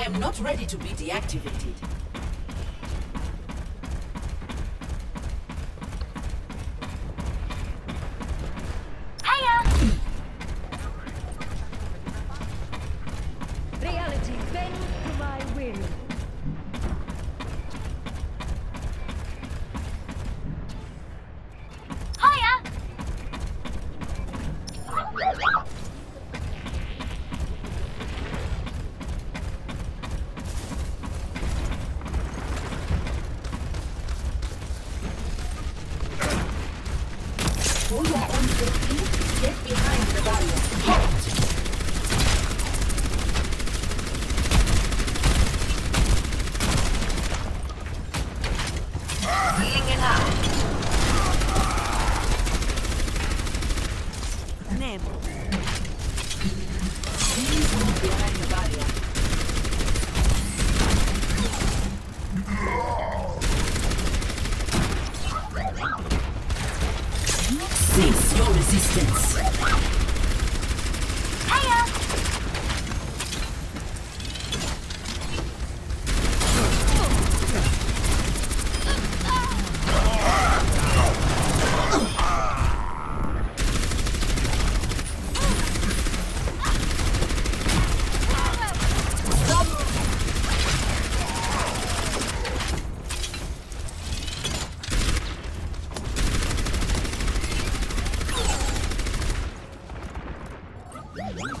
I am not ready to be deactivated. Get behind the barrier. Behind the barrier. Resistance. Ah!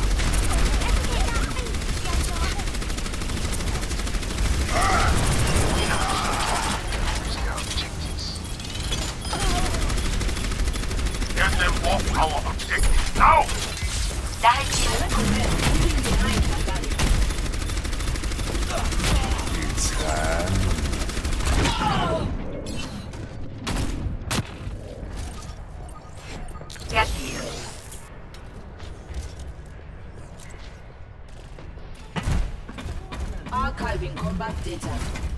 our objective now! Get here. Archiving combat data.